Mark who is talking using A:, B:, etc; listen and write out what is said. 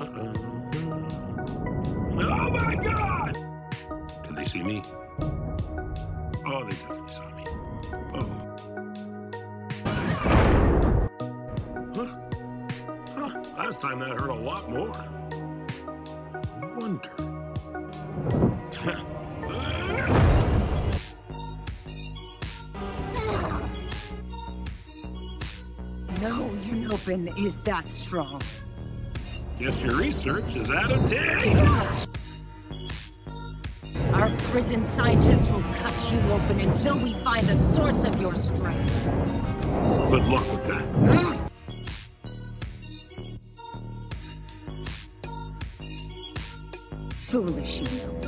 A: Uh-oh. Oh my god! Did they see me? Oh, they definitely saw me. Oh. Huh? Huh. Last time that hurt a lot more. Wonder.
B: No Unopan is that strong.
A: Guess your research is out of date.
B: Our prison scientists will cut you open until we find the source of your strength.
A: Good luck with that.
B: Foolish Unopan.